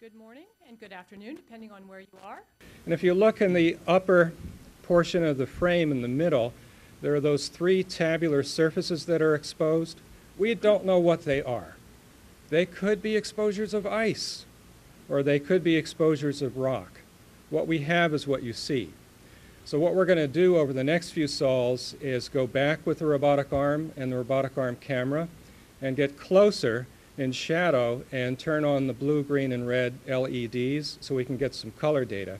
Good morning and good afternoon, depending on where you are. And if you look in the upper portion of the frame in the middle, there are those three tabular surfaces that are exposed. We don't know what they are. They could be exposures of ice, or they could be exposures of rock. What we have is what you see. So what we're going to do over the next few sols is go back with the robotic arm and the robotic arm camera and get closer in shadow and turn on the blue, green, and red LEDs so we can get some color data.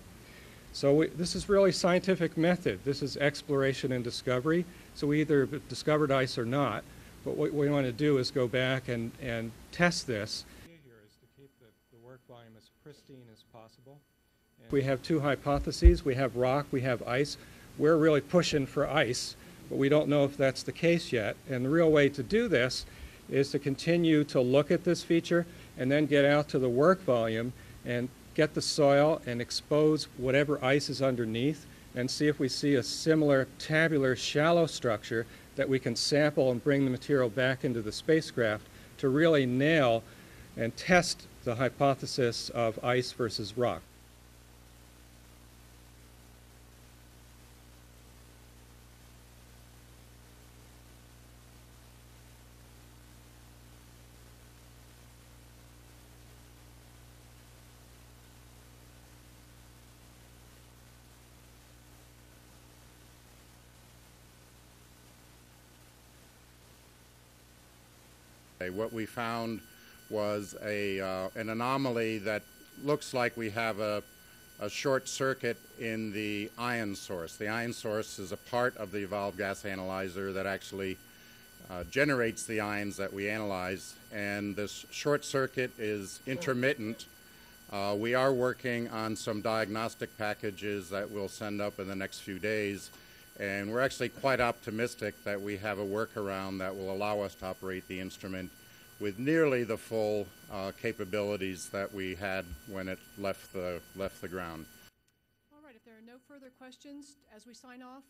So we, this is really scientific method. This is exploration and discovery. So we either discovered ice or not. But what we want to do is go back and, and test this. Here is to keep the, the work volume as pristine as possible. We have two hypotheses. We have rock, we have ice. We're really pushing for ice, but we don't know if that's the case yet. And the real way to do this is to continue to look at this feature and then get out to the work volume and get the soil and expose whatever ice is underneath and see if we see a similar tabular shallow structure that we can sample and bring the material back into the spacecraft to really nail and test the hypothesis of ice versus rock. What we found was a, uh, an anomaly that looks like we have a, a short circuit in the ion source. The ion source is a part of the evolved gas analyzer that actually uh, generates the ions that we analyze, and this short circuit is intermittent. Uh, we are working on some diagnostic packages that we'll send up in the next few days, and we're actually quite optimistic that we have a workaround that will allow us to operate the instrument with nearly the full uh, capabilities that we had when it left the, left the ground. All right, if there are no further questions, as we sign off,